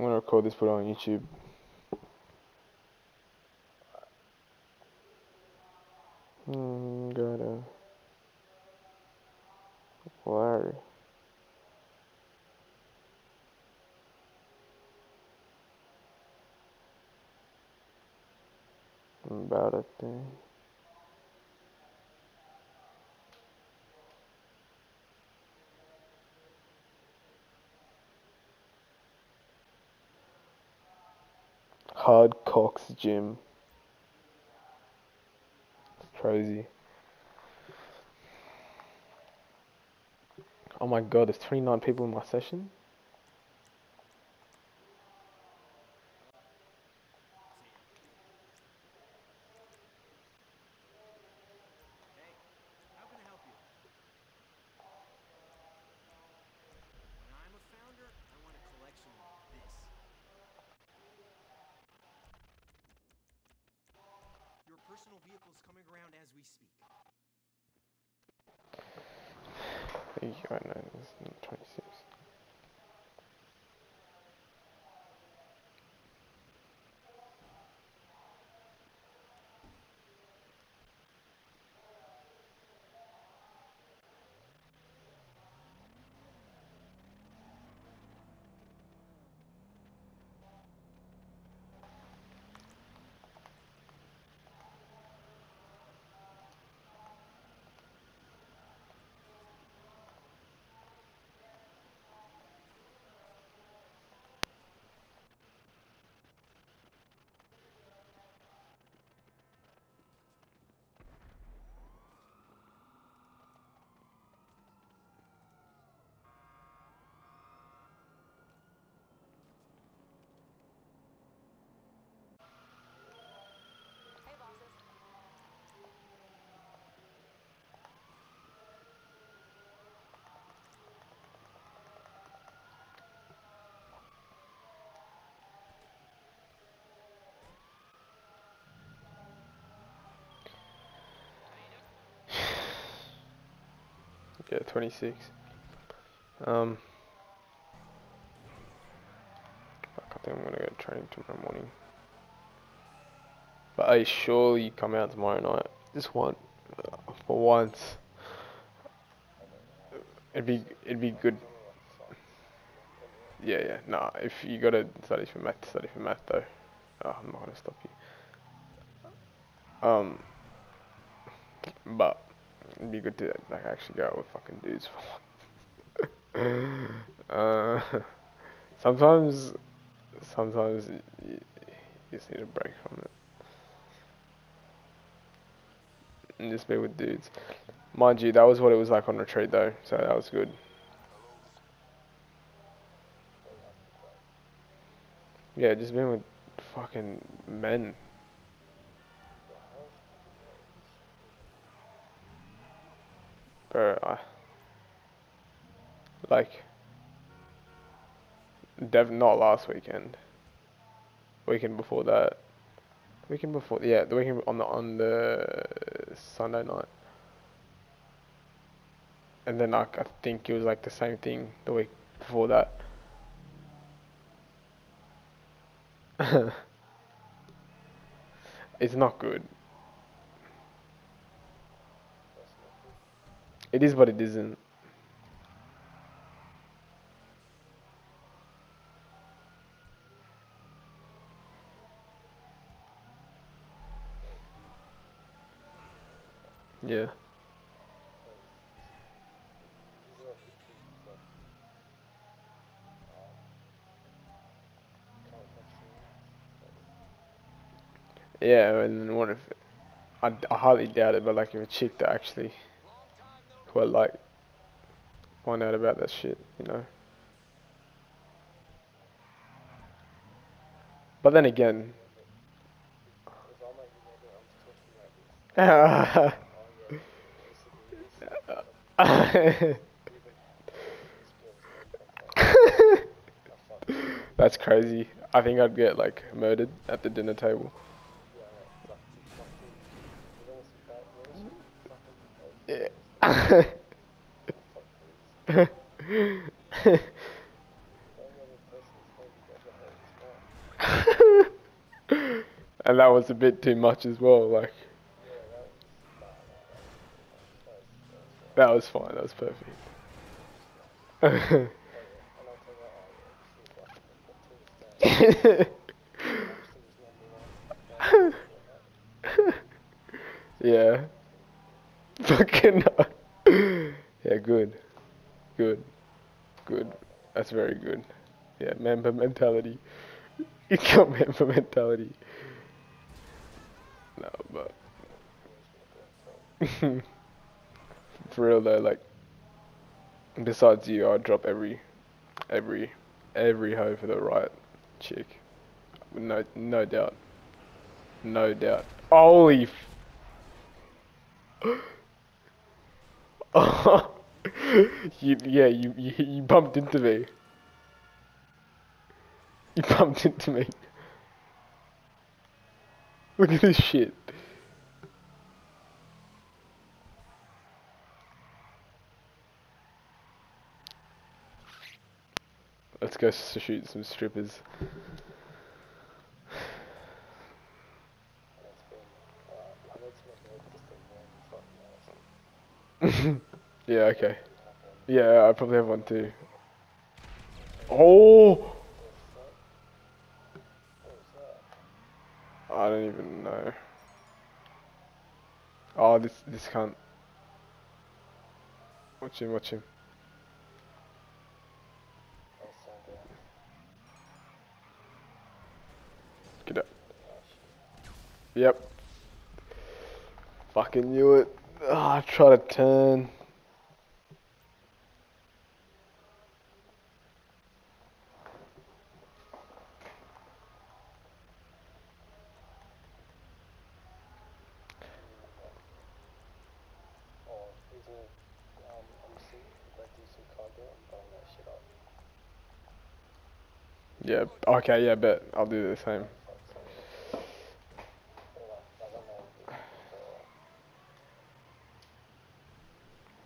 I'm gonna record this, put it on YouTube. Hmm, go to Larry. About a thing. Hard Cox Gym. It's crazy. Oh my god, there's 29 people in my session? Hey, how can I help you? When I'm a founder, I want a collection of this. Your personal vehicle's coming around as we speak. Thank you, right now, it's 26. Hey, bosses. Yeah, 26. Um, I think I'm gonna go training tomorrow morning. But hey, surely come out tomorrow night. Just one, for once. It'd be it'd be good. Yeah, yeah. Nah, if you gotta study for math, study for math though. Oh, I'm not gonna stop you. Um, but be good to like actually go out with fucking dudes uh, sometimes, sometimes you, you just need a break from it. And just be with dudes. Mind you, that was what it was like on retreat though, so that was good. Yeah, just being with fucking men. Bro, I, like, dev not last weekend. Weekend before that. Weekend before, yeah, the weekend on the on the Sunday night. And then like I think it was like the same thing the week before that. it's not good. It is, but it isn't. Yeah. Yeah, and what if I, I highly doubt it, but like if a chick that actually I like find out about that shit, you know. But then again, That's crazy. I think I'd get like murdered at the dinner table. Yeah. and that was a bit too much as well, like that was fine. That was perfect. yeah. Fucking. yeah. Good. Good. Good. That's very good. Yeah. Member mentality. You got member mentality. No, but. For real though, like. Besides you, I'd drop every, every, every hoe for the right chick. No, no doubt. No doubt. Holy. F- you, yeah, you, you, you bumped into me. You bumped into me. Look at this shit. Let's go shoot some strippers. yeah, okay. Yeah, I probably have one too. Oh! I don't even know. Oh, this this can't. Watch him, watch him. Get up. Yep. Fucking knew it. Ah, I try to turn. Yeah. Okay. Yeah. Bet I'll do the same.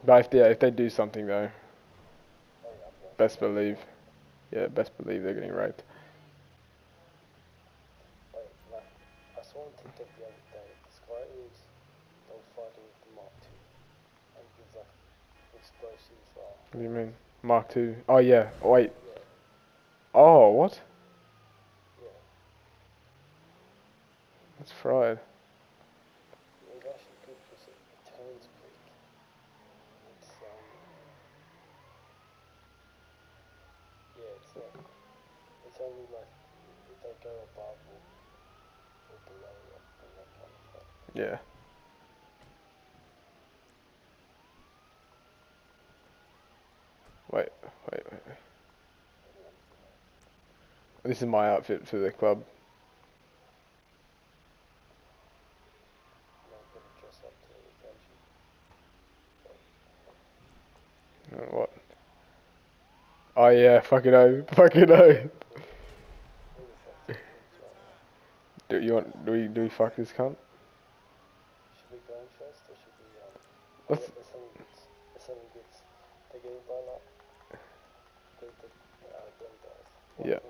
But if they if they do something though, best believe. Yeah. Best believe they're getting raped. II, What do you mean? Mark two. Oh yeah. Oh, wait. yeah, Oh what? yeah. That's fried. It was actually good because it, it turns quick. It's, um, yeah, it's like, it's only like, if they go above or, or below it, and that kind of stuff. Yeah. Wait, wait, wait. This is my outfit for the club. What? Oh yeah, fucking oh, fucking oh. Do you want? Do we? Do we fuck this cunt? Should we go in first or should we um What's- there's something that's there's something that's they're getting by like the the uh them guys. One Yeah. I run.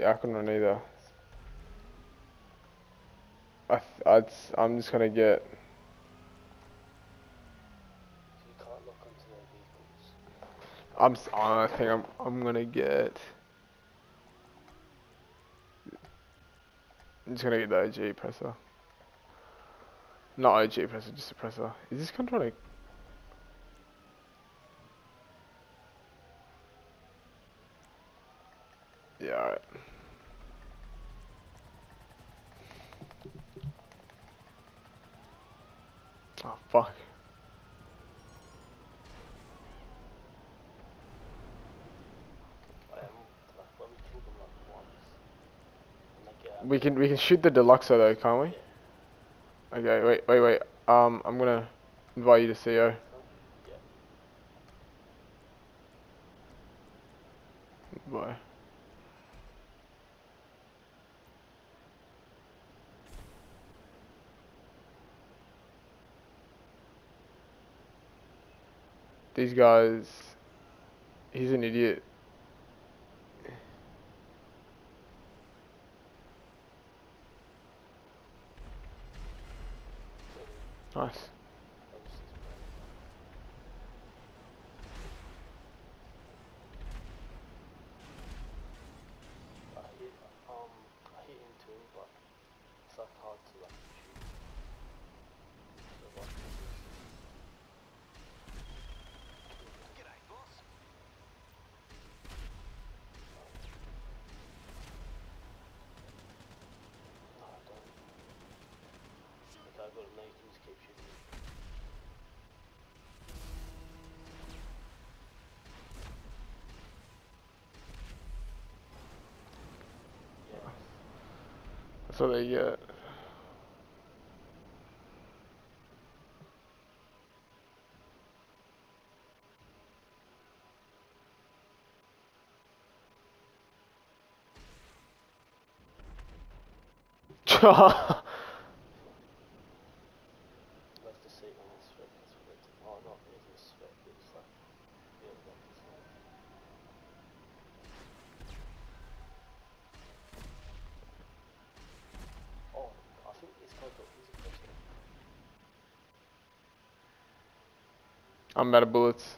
Yeah, I couldn't run either. I, th- I'd, s- I'm just gonna get. So you can't lock onto their vehicles. I'm. s- I think I'm. I'm gonna get. I'm just gonna get the OG presser. Not OG presser, just a presser. Is this to? Yeah, alright. Oh fuck. We can we can shoot the deluxo though, can't we? Okay, wait, wait, wait. Um, I'm gonna invite you to CO. Bye. These guys, he's an idiot. Nice. That was his brain. I hit, um, I hit into him, but it's like hard to like shoot. So like, G'day, boss. no, I don't. Like, I got a knife, just keep shooting. Yeah. That's what they get. Left the seat on his foot, that's what it's, oh, not really his foot, it's like, built up his leg. Oh, I think this guy got his impression. I'm out of bullets.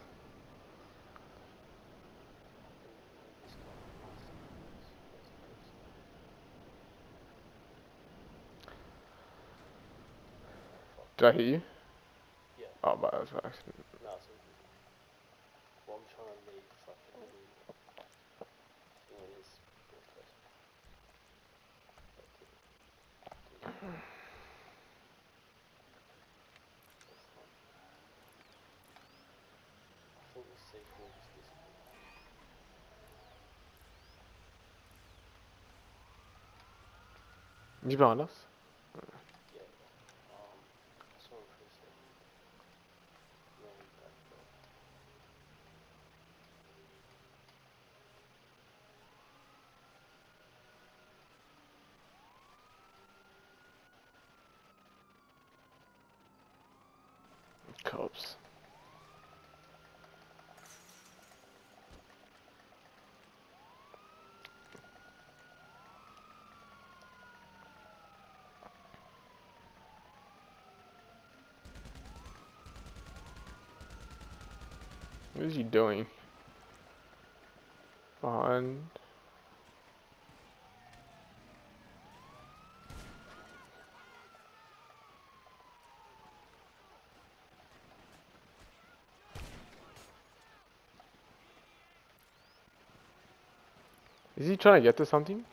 Did I hear you? Yeah. Oh, but that was by accident. No, it's good. Well, I'm trying to leave fucking on this broadcast. I think the sequel is this one. You behind us? Yeah. Um, I saw him for a second. Then he's back there. Cops. What is he doing? Behind. Is he trying to get to something?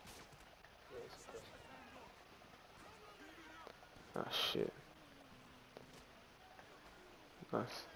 Ah, shit. Nice.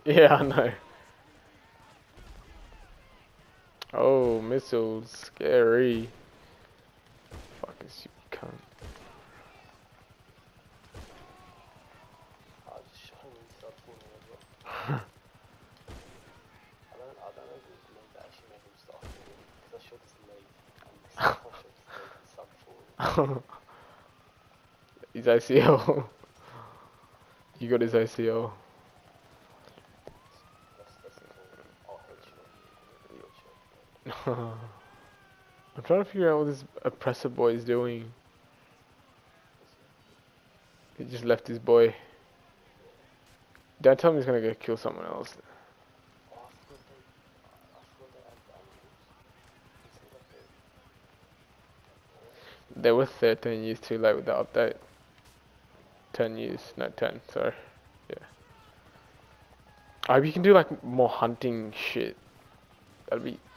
Oh, second I shot his leg and started falling. His ICO. you got his ICO. That's, that's the thing. I'll headshot you. Headshot. I'm trying to figure out what this oppressor boy is doing. He just left his boy. Don't tell me he's gonna go kill someone else. They, were 13 years too late with the update. 10 years, no 10, sorry. Yeah. I hope you can do like more hunting shit. That'd be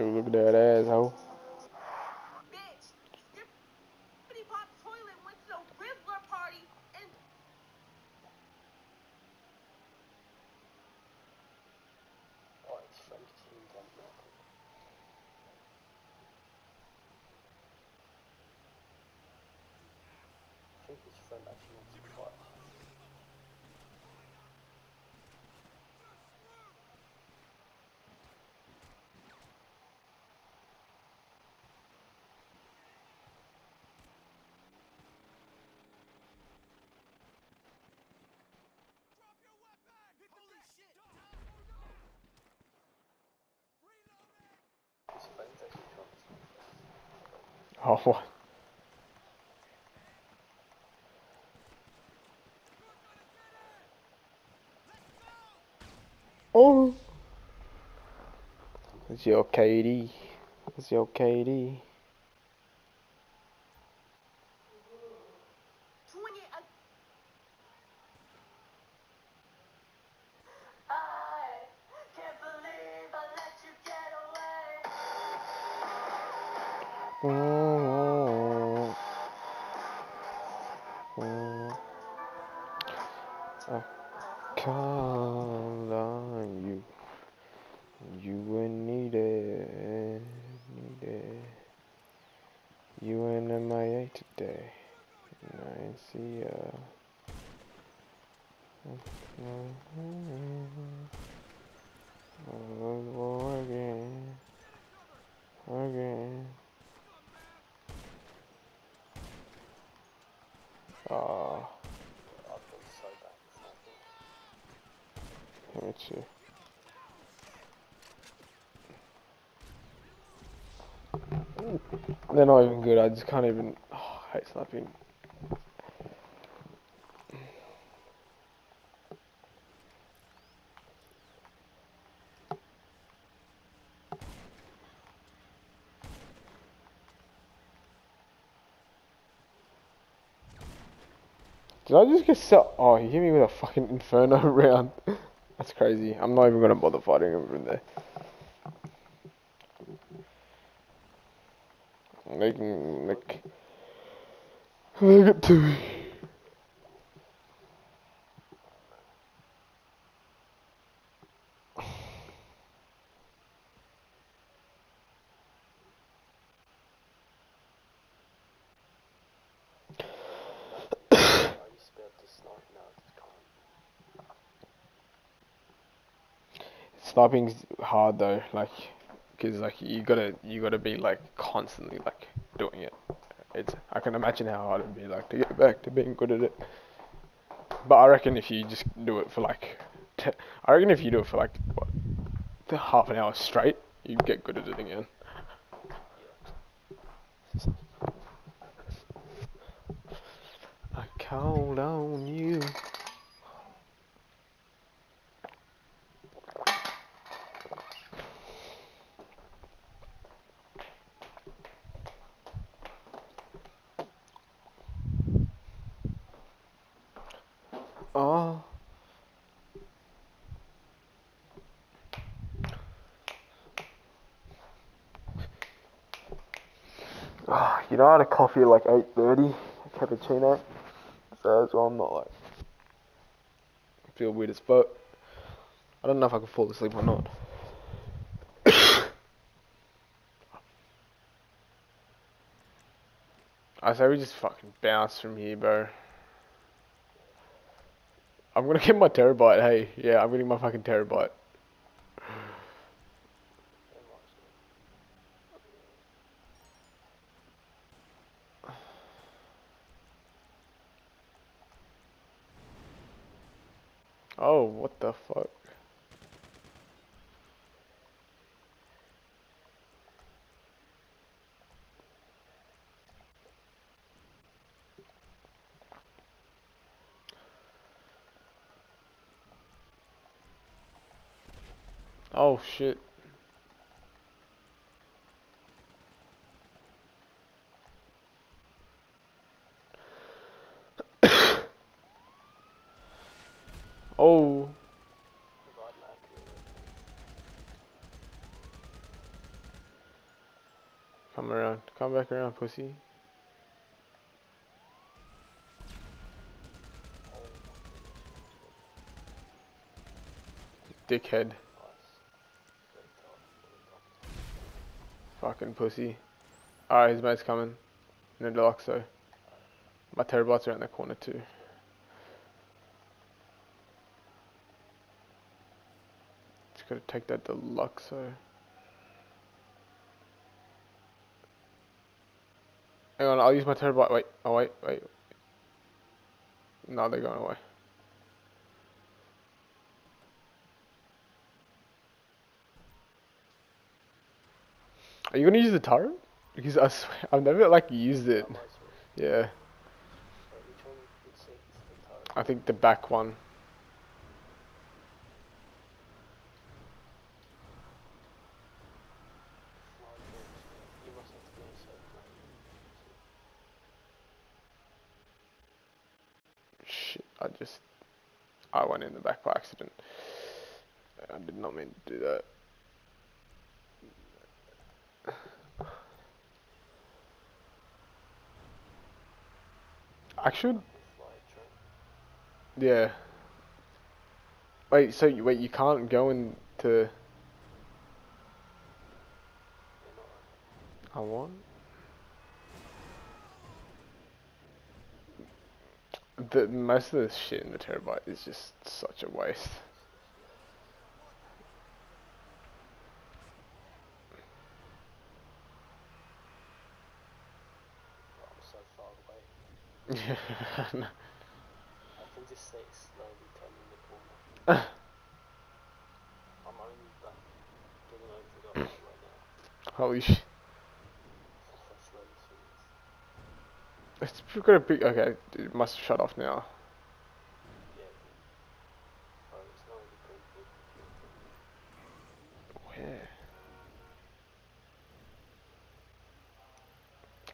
look at that asshole. Bitch, your pretty pop toilet went to the Rizzler party and Oh, it's French team done nothing. I think his friend actually wants to fight. His friend's actually trying Oh. Oh. It's your KD. It's your KD. Oh, oh. Oh. oh. I called on you. You were needed, needed. You in MIA today. And I ain't see ya. Oh, again. Again. Oh, I feel so bad. It's let not good. me see. They're not even good. I just can't even. Oh, I hate slapping. Did I just get set? Oh, he hit me with a fucking inferno round. That's crazy. I'm not even gonna bother fighting him from there. They can like make it to me. I used to be able to snipe now, I just can't. Hard though, like, cause like you gotta you gotta be like constantly like doing it. It's I can imagine how hard it'd be like to get back to being good at it. But I reckon if you just do it for like, t- I reckon if you do it for like what, half an hour straight, you get good at it again. I called on you. Know I had a coffee at like eight thirty, a cappuccino. So that's why I'm not like feel weird as fuck. I don't know if I can fall asleep or not. I say we just fucking bounce from here, bro. I'm gonna get my Terrorbyte. Hey, yeah, I'm getting my fucking Terrorbyte. Very much. Oh, what the fuck? Oh shit. oh. Come around. Come back around, pussy. Dickhead. nice. Great top, great top. Fucking pussy. Alright, his mate's coming. In the deluxo. My are in the corner too. Just gotta take that deluxo. Hang on, I'll use my Terrorbyte. Wait, oh wait, wait. No, they're going away. Are you gonna use the turret? Because I swear, I've never like used it. That might as well. Yeah, Wait, which one would say is the target? I think the back one. Flying box. You must have to go inside the Shit, I just I went in the back by accident. I did not mean to do that. Train. yeah. Wait, so you, wait, you can't go into I want. The most of the shit in the Terrorbyte is just such a waste. Oh, I'm so far away. Yeah. I can just say it's slowly turning the corner. I'm only like getting over the right now. Holy shit. That's slowly swings. It's got a big. Okay, it must shut off now. Yeah. Oh, it's not really pretty good.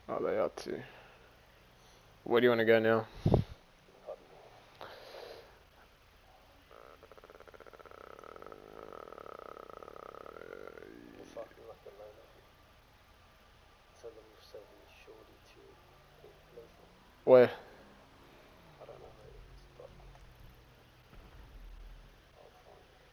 Where? Oh, they are too. Where do you want to go now? Pardon me. You're fucking like a loner. So then you're selling shorty to level. Where? I don't know where it is, but I'll find it.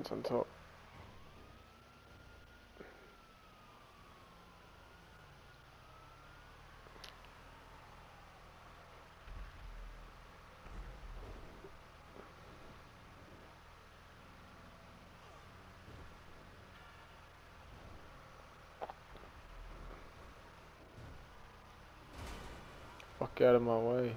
Green's on top. Fuck out of my way.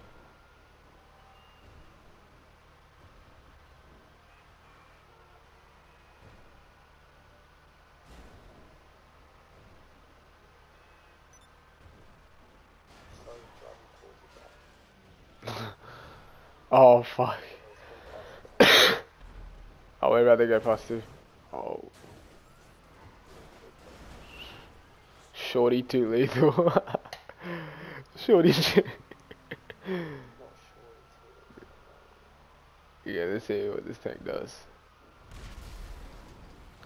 Slowly driving towards the back. Oh fuck. Oh, about to go past too? Oh. Shorty too lethal. Shorty yeah, let's see what this tank does.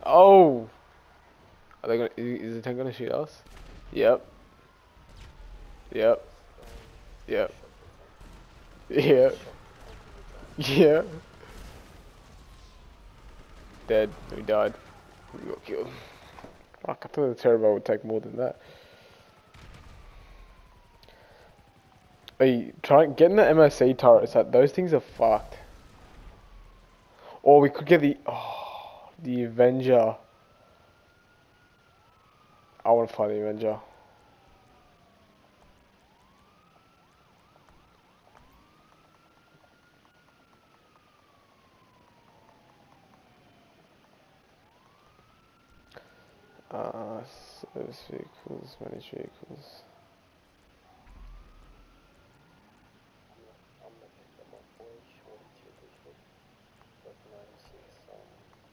Oh! Are they gonna, is the tank gonna shoot us? Yep. Yep. Yep. Yep. Yeah. Dead. We died. We got killed. Fuck, I thought the Terrible would take more than that. Hey, try getting the MSC turrets. That those things are fucked. Or we could get the oh the Avenger. I want to find the Avenger. Uh, service vehicles, managed vehicles. I'm gonna pick them up for you shortly too this week. vehicles, overseas, vehicles.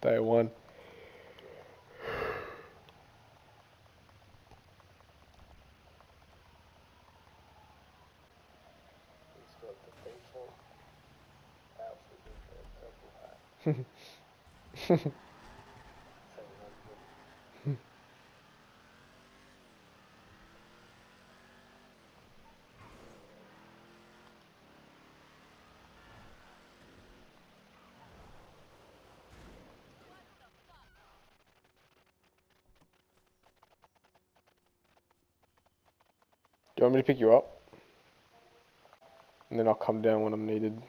Day one. he's got the default outfit with the purple hat. Seven hundred. Do you want me to pick you up? And then I'll come down when I'm needed.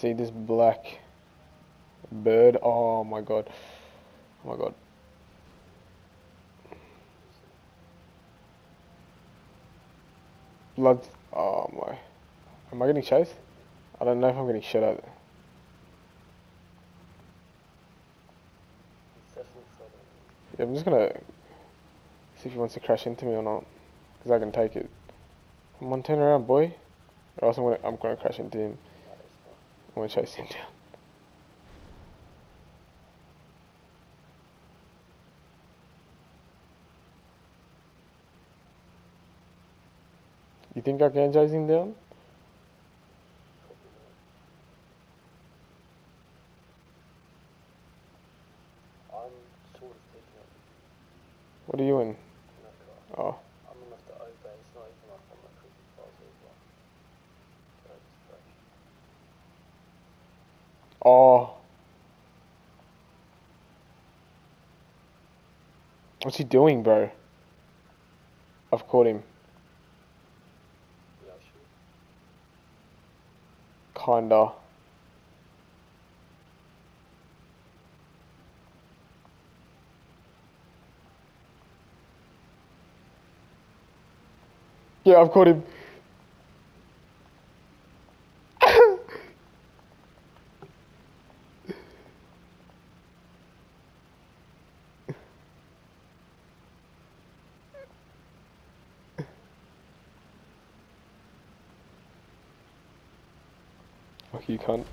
See this black bird? Oh my god. Oh my god. Blood. Oh my. Am I getting chased? I don't know if I'm getting shot at. Yeah, I'm just gonna see if he wants to crash into me or not. Because I can take it. Come on, turn around, boy. Or else I'm gonna, I'm gonna crash into him. I'm gonna chase him down. You think I can chase him down? I'm sort of taking up What are you in? in that car. Oh, I'm gonna have to obey. It's not even like I'm a creepy plaza as well. So it's fresh. Oh. What's he doing, bro? I've caught him. Kinda. Yeah, I've caught him. Fuck you, cunt.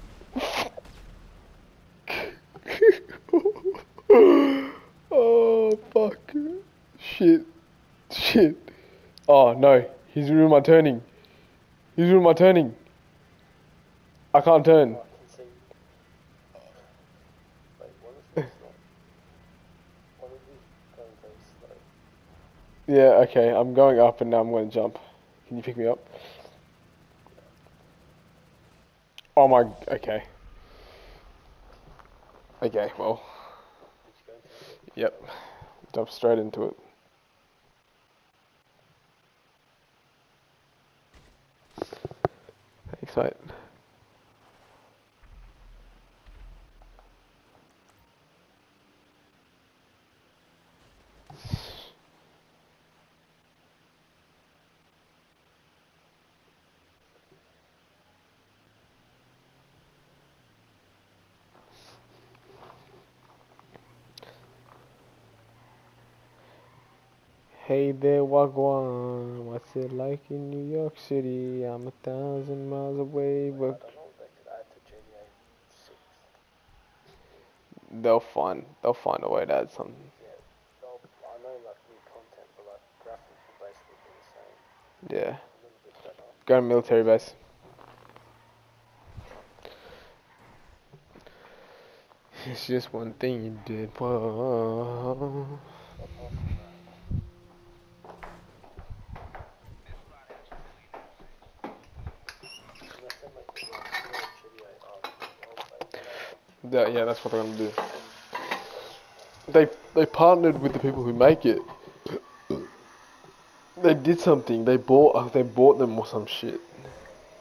oh, fuck. Shit. Shit. Oh, no. He's ruined my turning. He's ruined my turning. I can't turn. Yeah, okay. I'm going up and now I'm going to jump. Can you pick me up? Oh my. Okay. Okay, well. Yep. Jump straight into it. Thanks, Hey there, Wagwan. What's it like in New York City? I'm a thousand miles away, but they could add to GTA 6. they'll find they'll find a way to add something. Yeah, they'll, I know like new content, but like graphics will basically be the same. Yeah. A little bit better. Go to military base. It's just one thing you did. Whoa. That, yeah, that's what they're gonna do. They they partnered with the people who make it. They did something. They bought they bought them or some shit.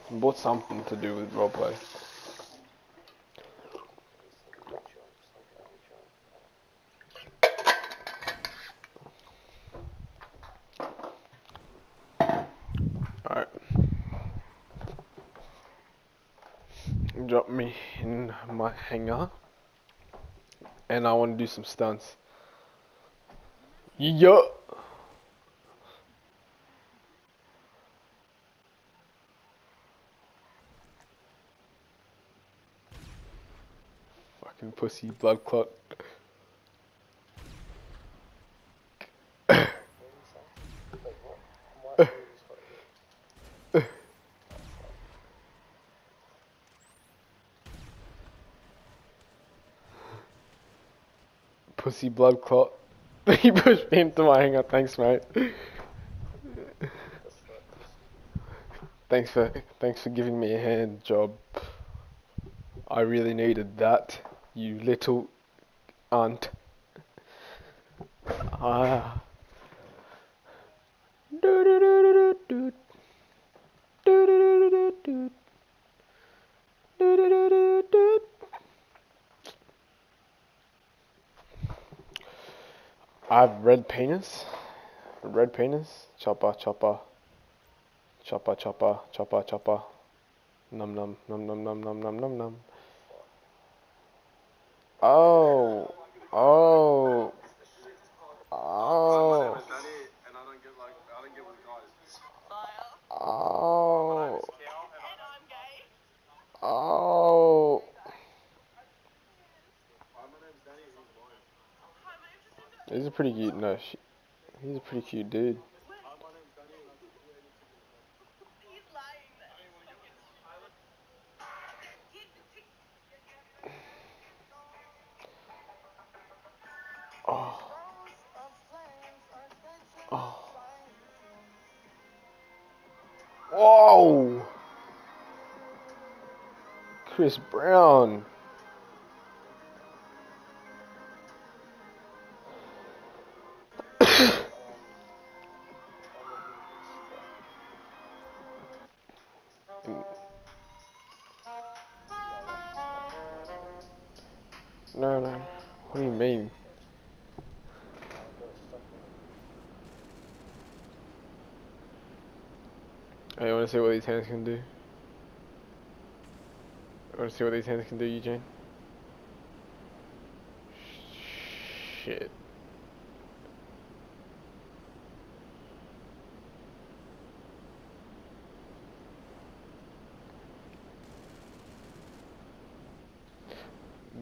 Bought something to do with roleplay. Alright. Drop me in my hangar. And I want to do some stunts. Yeah. Fucking pussy blood clot. What did you say? Wait, what? Why are you just Pussy blood clot. he pushed me into my hangar. Thanks, mate. Thanks for thanks for giving me a hand job. I really needed that, you little aunt. Ah. I've red penis. Red penis. Chopper, chopper. Chopper, chopper, chopper, chopper. Num num, num num num num num num num. Oh. Oh. Pretty cute. No, she, he's a pretty cute dude. Oh, oh. Whoa! Chris Brown. To see what these hands can do? You want to see what these hands can do, Eugene? Shit.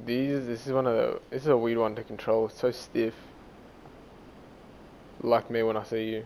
These, this is one of the, this is a weird one to control. It's so stiff. Like me when I see you.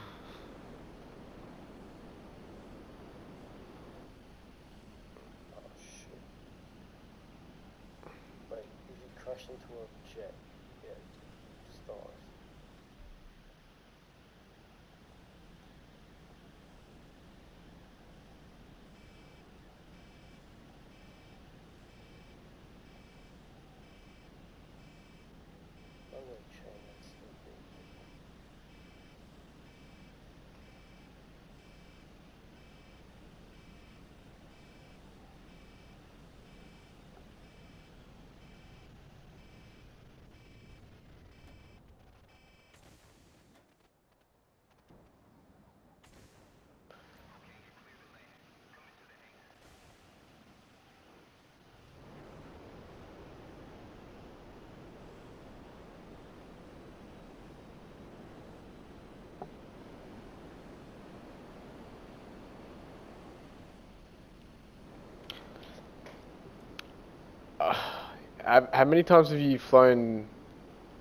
How, how many times have you flown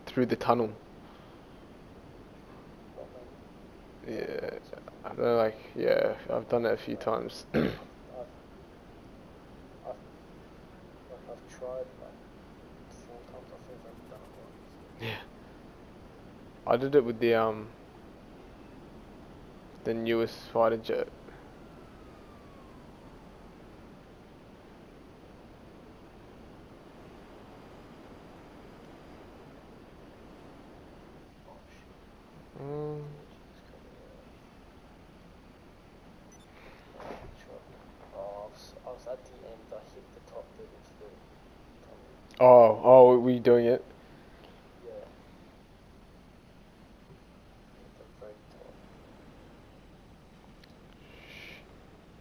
through the tunnel? Yeah, I don't know, like, yeah, I've done it a few times. I've, I've, I've tried like four times. I think I've done it once. yeah. I did it with the, um, the newest fighter jet. Oh, oh, we doing it? Yeah. At the very top.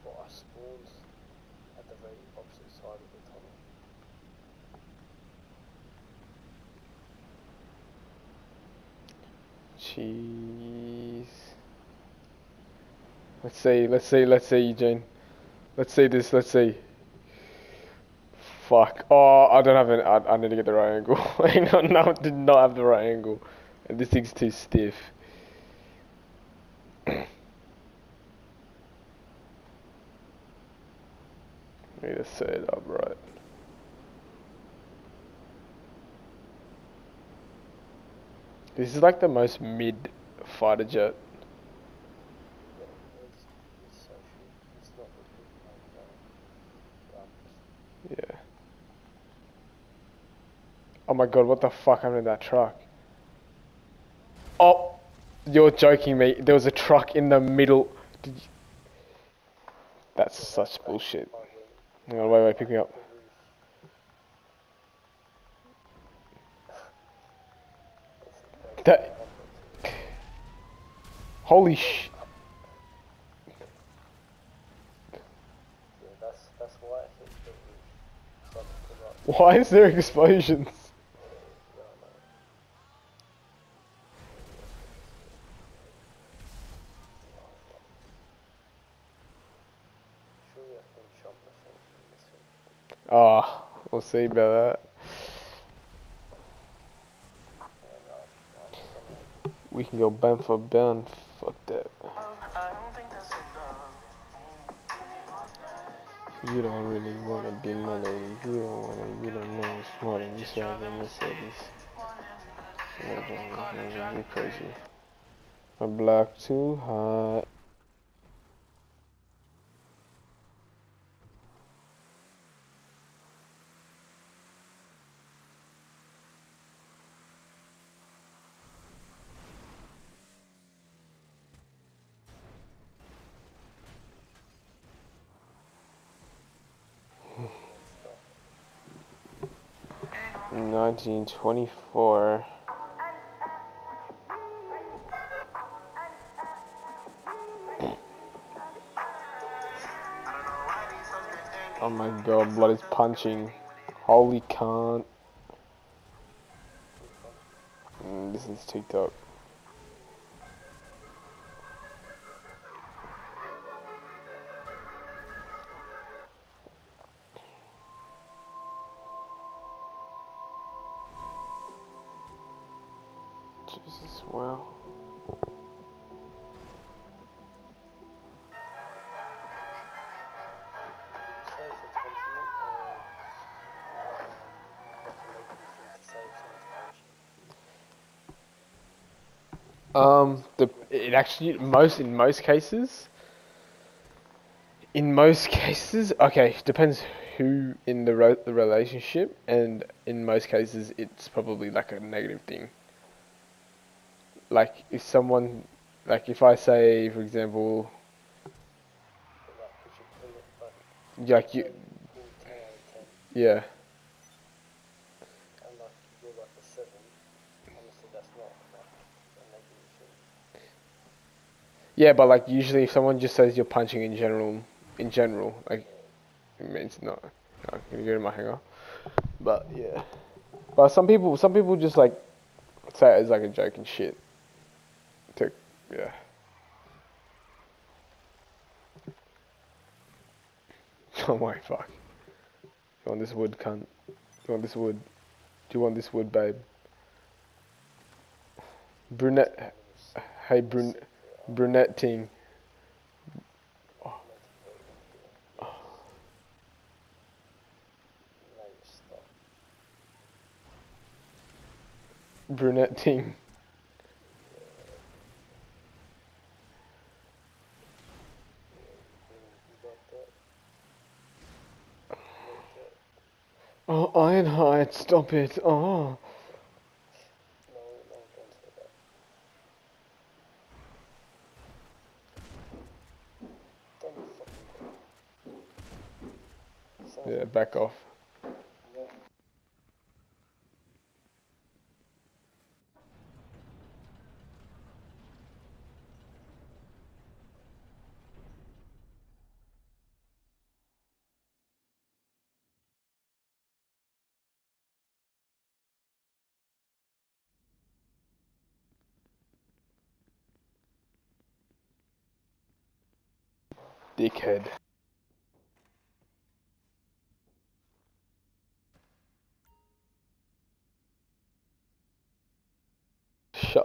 But I spawned at the very opposite side of the tunnel. Jeez. Let's say, let's say, let's say, Eugene. Let's say this, let's say. Fuck. Oh, I don't have an, I, I need to get the right angle. No, I did not have the right angle. And this thing's too stiff. need to set it up right. This is like the most mid fighter jet. Yeah, it's, it's so shit. It's not the big like that. Um, Yeah. Oh my god, what the fuck happened to that truck? Oh, you're joking me. There was a truck in the middle. Did you... That's such bullshit. I Hang on, wait, wait, pick me up. the roof. It's a That- Holy sh... Yeah, that's that's why I hit the roof. So I could put up. Why is there explosions? Yeah, I know. Surely I can jump the thing from this thing. Oh, we'll see about that. I'm We can go band for band. Fuck that. You don't really wanna be my. You don't wanna, you don't know it's more than you drive a Mercedes. You crazy. My block too hot. Oh my god, blood is punching. Holy cunt. Mm, this is TikTok. Um, the it actually most in most cases. In most cases, okay, depends who in the the relationship, and in most cases, it's probably like a negative thing. Like if someone, like if I say, for example, like, you put it like like you, all 10 out of 10, yeah, and like you're like a 7, honestly that's not like a negative thing. Yeah, but like usually if someone just says you're punching in general, in general, like it means not. I'm gonna go to my hangar. But yeah, but some people, some people just like say it as like a joke and shit. To yeah. Oh my fuck. You want this wood, cunt? You want this wood? Do you want this wood, babe? Brunette. Hey, brun- brunette you. Brunette got? Oh, Ironhide, stop it. Oh. Yeah, back off. Dickhead.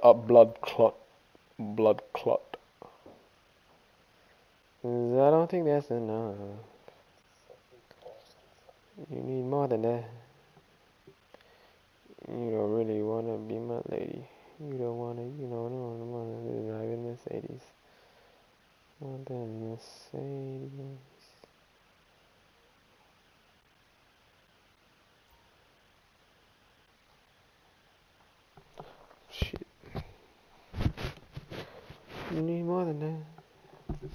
Up, blood clot. Blood clot. I don't think that's enough. You need more than that. You don't really wanna be my lady. You don't wanna, you don't wanna, wanna drive in Mercedes. More than Mercedes. You need more than that.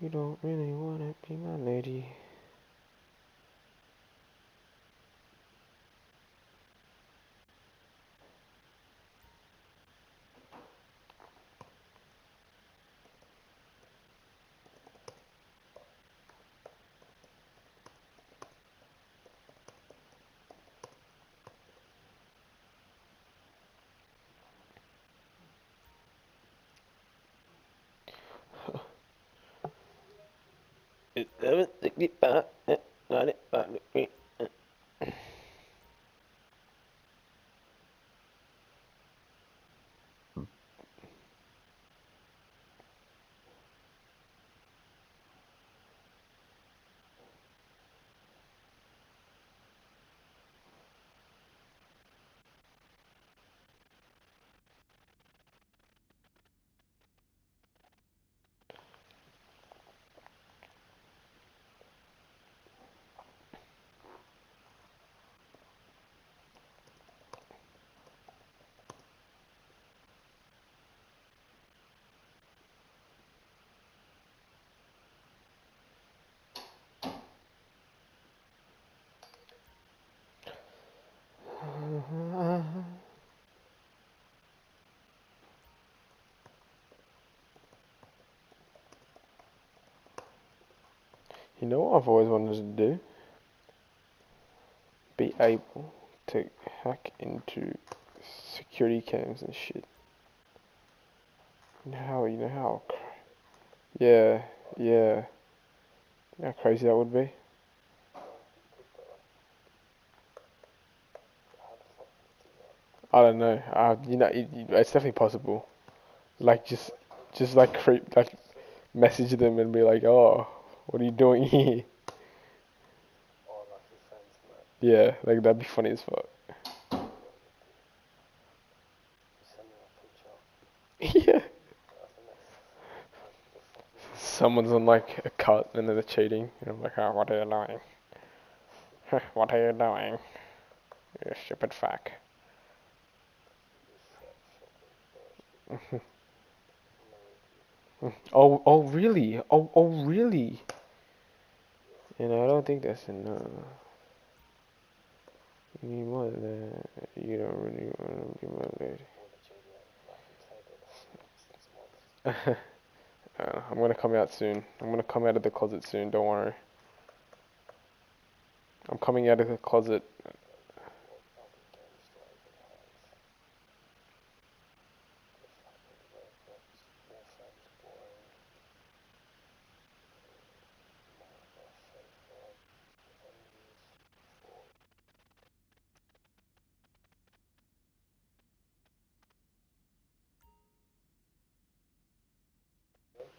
You don't really wanna be my lady. pas. You know what I've always wanted to do? Be able to hack into security cams and shit. You know how, you know how, yeah, yeah. You know how crazy that would be? I don't know. Uh, you know, it, it- it's definitely possible. Like just, just like creep, like message them and be like, "Oh, what are you doing here?" Or like your friends. Yeah, like that'd be funny as fuck. Send me a picture. yeah. I think that's like the fucking Someone's on like a cut and they're cheating, and I'm like, "Oh, what are you doing? what are you doing? You stupid fuck." Oh, oh, really? Oh, oh, really? Know, I don't think that's enough. You need more than that. You don't really want to be my lady. Uh, I'm gonna come out soon. I'm gonna come out of the closet soon. Don't worry. I'm coming out of the closet. I'll be getting straight in the hands. The fucking robots, more friends, boring. My God, favorite. Enemies, for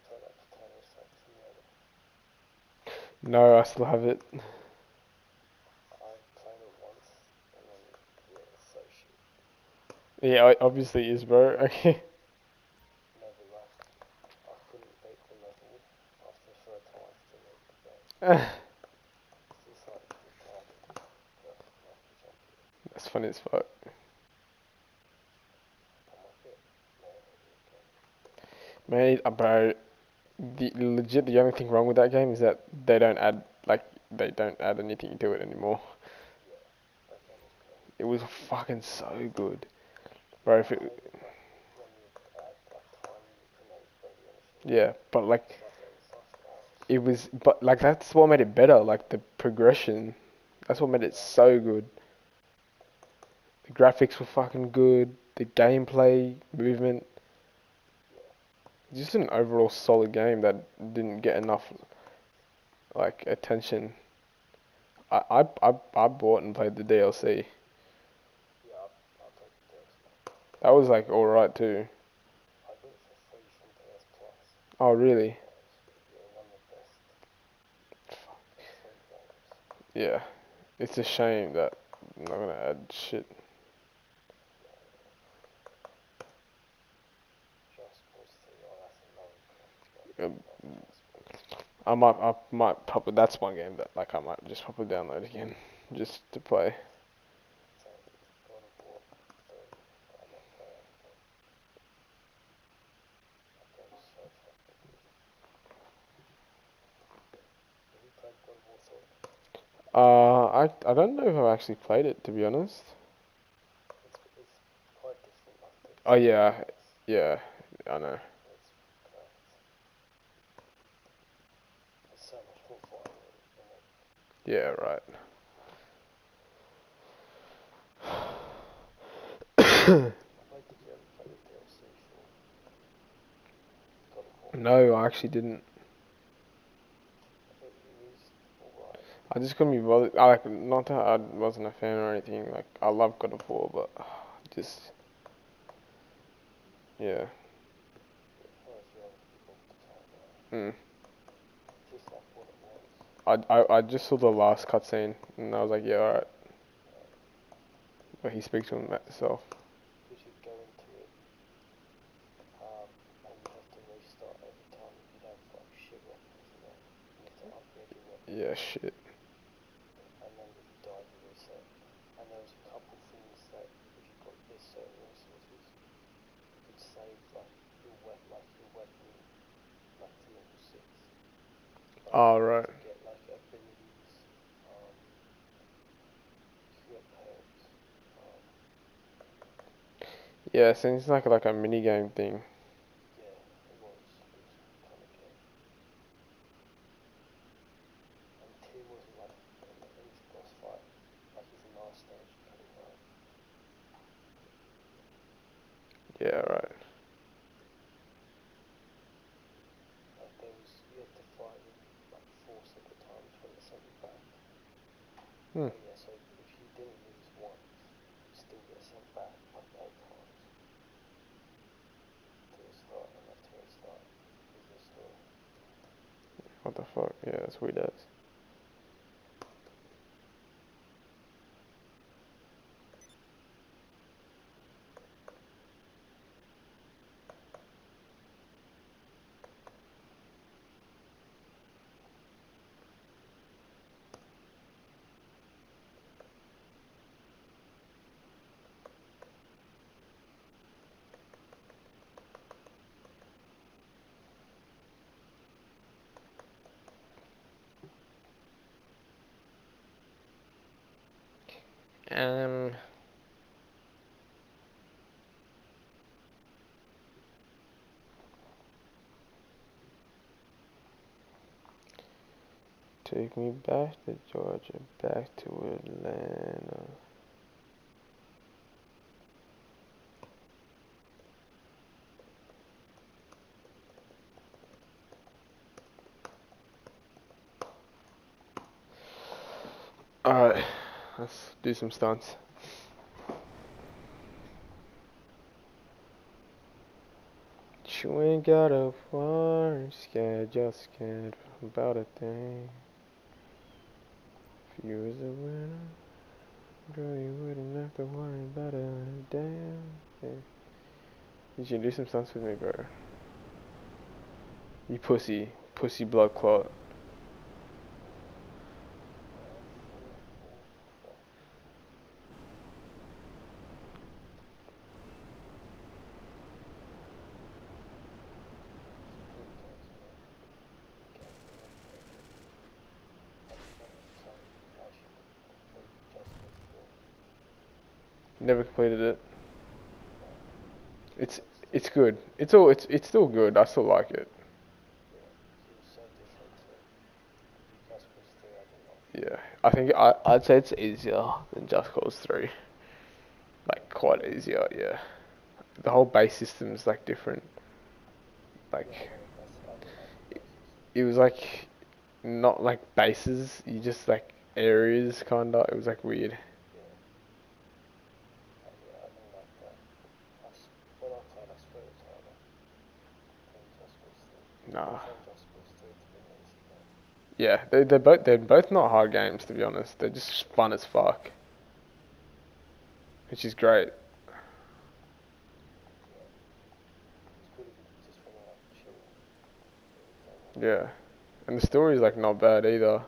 Turn up to Taylor Swift from the other. No, I still have it. Yeah, obviously is, bro. Okay. That's funny as fuck. Man, bro, the legit the only thing wrong with that game is that they don't add like they don't add anything to it anymore. It was fucking so good, bro. If it, yeah, but like it was, but like that's what made it better. Like the progression, that's what made it so good. The graphics were fucking good. The gameplay, movement. Just an overall solid game that didn't get enough like attention. I I I, I bought and played the DLC. Yeah, I, I played the DLC. That was like all right too. I got it for free from PS Plus. Oh really? Yeah, one of the best free games. Yeah. It's a shame that I'm not gonna add shit. Just Cause 3, oh, that's another crap. Um, I might I might probably that's one game that like I might just probably download again just to play. So, God of War 3, I'm not playing it. That game's so fucking good. Have you played God of War 3? Uh, I I don't know if I've actually played it to be honest. It's, it's Oh yeah, yeah, I know. it's correct. There's so much more fighting in it. Yeah, right. Like, did you ever play the DLC for God of right. No, I actually didn't. I just couldn't be bothered. I like not that I wasn't a fan or anything. Like I love God of War, but just yeah. As far as the other people to talk about, Mm. just like what it was. I, I I just saw the last cutscene and I was like, yeah, alright. But he speaks to himself. Should go into it, um, and you have to restart every time you have like shit weapons and. You have to upgrade your weapon, Yeah, shit. and then if you die, you reset. And there was a couple things that if you got this certain resources, you could save like your weapon, like your weapon, like to level six. Like, Oh, right. could get like abilities, um, you could get perks, um, Yeah, it seems like like a mini game thing. Yeah, it was. It was kind of good. And two was like an easy boss fight, like he's the last stage coming out. Yeah, right. Like there was, you had to fight him like four separate times when it sent you back. Hmm. Oh, yeah, so if you didn't lose once, you still get sent back like eight times. To restart and have to restart with your story. What the fuck? Yeah, that's weird he Um. Take me back to Georgia, back to Atlanta. Alright, let's do some stunts. You ain't got a worry, scared, just scared about a thing. You was a winner, girl, you wouldn't have to worry about a damn thing. You should do some stunts with me, bro. You pussy, pussy blood clot. Never completed it. It's it's good. It's all it's it's still good. I still like it. Yeah, I think I I'd say it's easier than Just Cause Three. Like quite easier, yeah. The whole base system is like different. Like Yeah, that's I don't like it was like not like bases. You just like areas kinda. It was like weird. Yeah. Uh, yeah, I don't like that. I s- when I played, I swear it was harder than Just Cause 3. Nah. I found Just Cause 3 to be easy, but Yeah, they they're both they're both not hard games to be honest. They're just fun as fuck. Which is great. Yeah. And the story's like not bad either.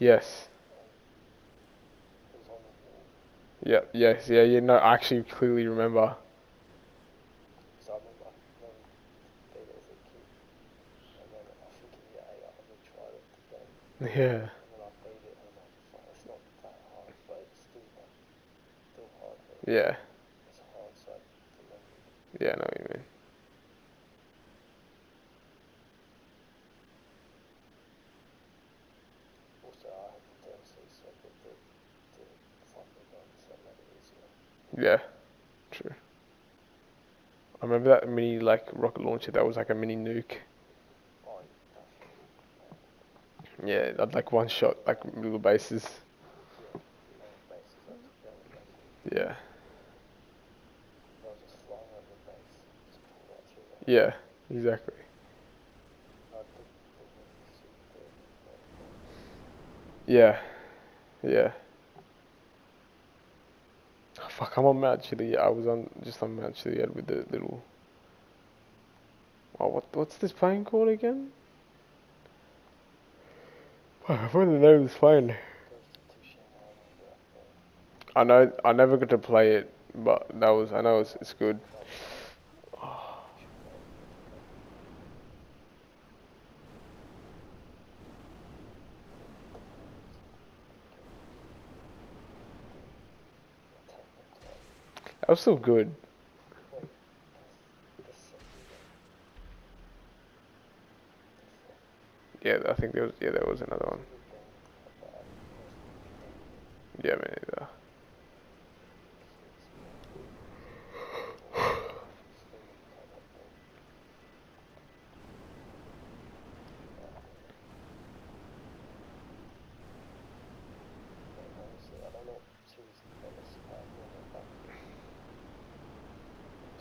The Yeah, yes, yeah, yeah, no, I actually clearly remember. So I remember I never beat a kid, and then I think in year eight I retried it again, Yeah. and then I beat it, and I'm like, fuck, it's not that hard, but it's still like, still hard. But Yeah. It's hard, so Yeah, I know what you mean. Also, I had the DLC, so I got the the thunder gun, so it made it easier. Yeah. True. I remember that mini like rocket launcher that was like a mini nuke. Yeah, it had like one shot like little bases. yeah, Yeah, exactly. Yeah. Just flying over the base, just pulled right through there. Yeah, exactly. I think the wings super good. Yeah. Yeah. Oh, fuck, I'm on Mount Chiliad. I was on just on Mount Chiliad with the little. Oh, what what's this plane called again? I forgot the name of this plane. I know I never got to play it, but that was I know it's it's good. Was still good. Yeah, I think there was yeah there was another one. Yeah, me neither. Honestly, I don't know what series of players I really like.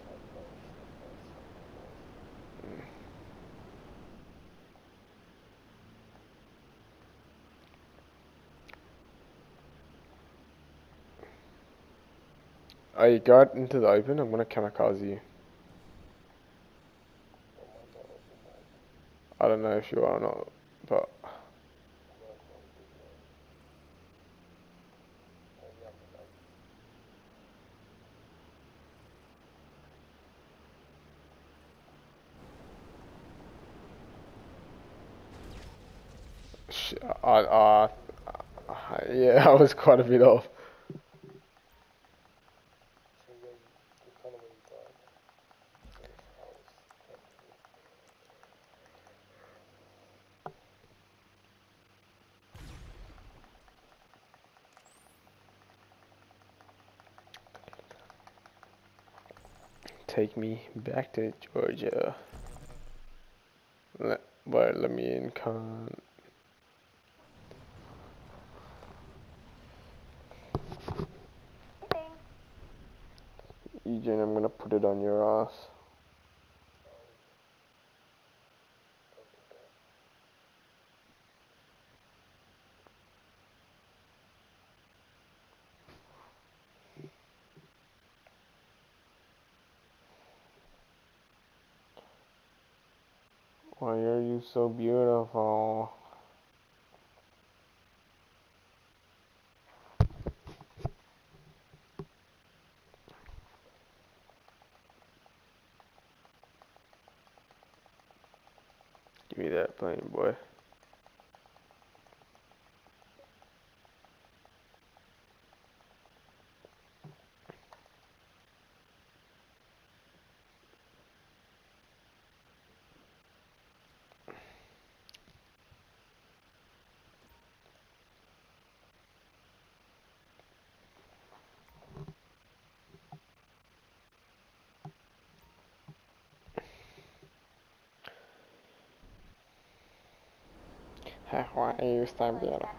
Type of players. Oh, you go into the open. I'm gonna kamikaze you. I don't know if you are or not, but I I, I, I, yeah, I was quite a bit off. So yeah, you, you kind of where you died. So if I was technically Take me back to Georgia. Let, wait, let me in, con. 太花，也有三遍了。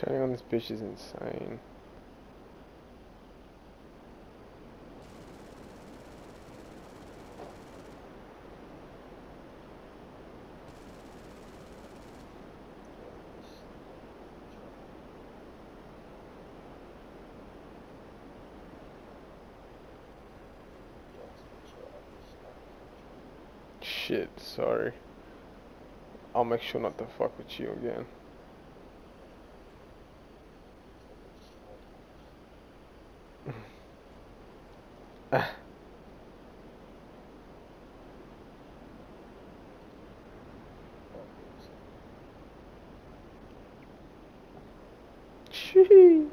Turning on this bitch is insane. Shit, sorry. I'll make sure not to fuck with you again. Ah. Sheesh.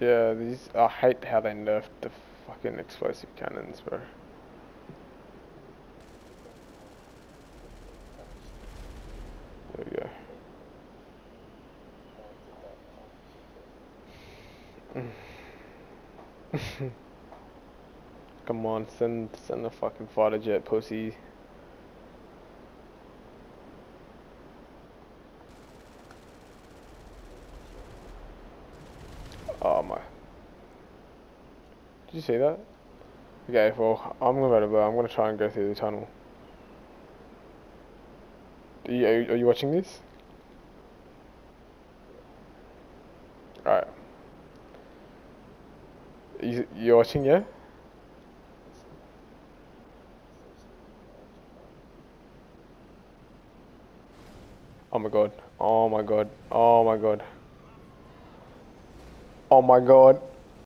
Yeah, these I hate how they nerfed the fucking explosive cannons, bro. There we go. Come on, send send a fucking fighter jet, pussy. Oh my. Did you see that? Okay, well, I'm gonna go I'm gonna try and go through the tunnel. Are you, are you, are you watching this? Alright. You, you're watching, yeah? Oh my god. Oh my god. Oh my god. Oh my god.